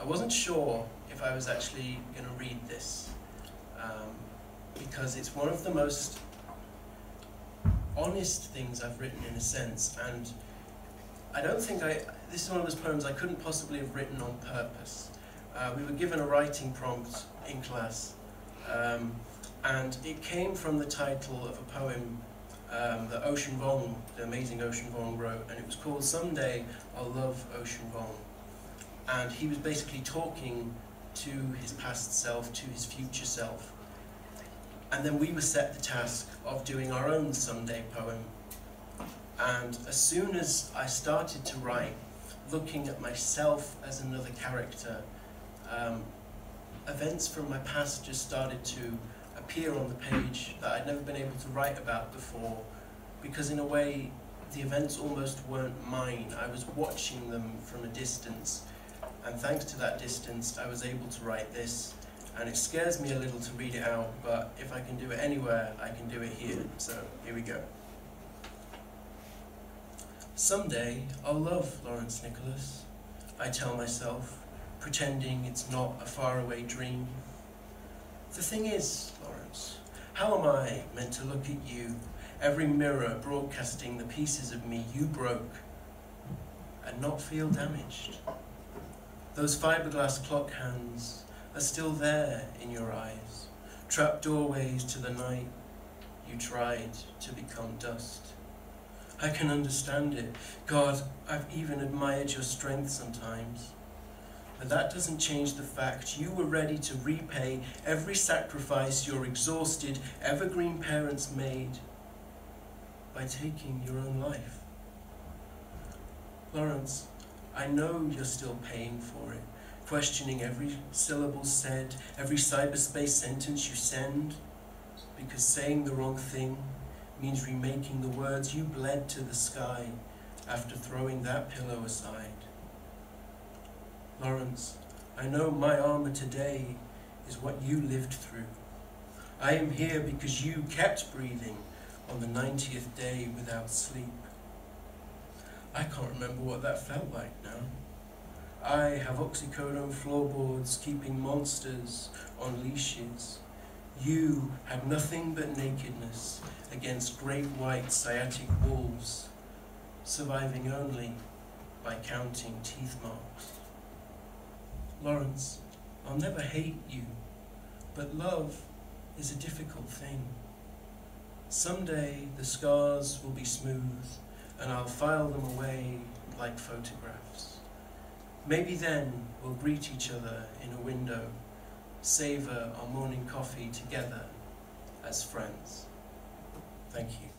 I wasn't sure if I was actually going to read this um, because it's one of the most honest things I've written in a sense and I don't think I, this is one of those poems I couldn't possibly have written on purpose. Uh, we were given a writing prompt in class um, and it came from the title of a poem um, that Ocean Vuong, the amazing Ocean Vuong wrote and it was called Someday I'll Love Ocean Vuong and he was basically talking to his past self, to his future self. And then we were set the task of doing our own Someday poem. And as soon as I started to write, looking at myself as another character, um, events from my past just started to appear on the page that I'd never been able to write about before, because in a way, the events almost weren't mine. I was watching them from a distance, and thanks to that distance, I was able to write this. And it scares me a little to read it out, but if I can do it anywhere, I can do it here. So here we go. Someday I'll love Lawrence Nicholas, I tell myself, pretending it's not a faraway dream. The thing is, Lawrence, how am I meant to look at you, every mirror broadcasting the pieces of me you broke, and not feel damaged? Those fiberglass clock hands are still there in your eyes, trap doorways to the night you tried to become dust. I can understand it. God, I've even admired your strength sometimes. But that doesn't change the fact you were ready to repay every sacrifice your exhausted, evergreen parents made by taking your own life. Lawrence, I know you're still paying for it, questioning every syllable said, every cyberspace sentence you send, because saying the wrong thing means remaking the words you bled to the sky after throwing that pillow aside. Lawrence, I know my armor today is what you lived through. I am here because you kept breathing on the 90th day without sleep. I can't remember what that felt like now. I have oxycodone floorboards keeping monsters on leashes. You had nothing but nakedness against great white sciatic wolves, surviving only by counting teeth marks. Lawrence, I'll never hate you, but love is a difficult thing. Someday the scars will be smooth and I'll file them away like photographs. Maybe then we'll greet each other in a window, savour our morning coffee together as friends. Thank you.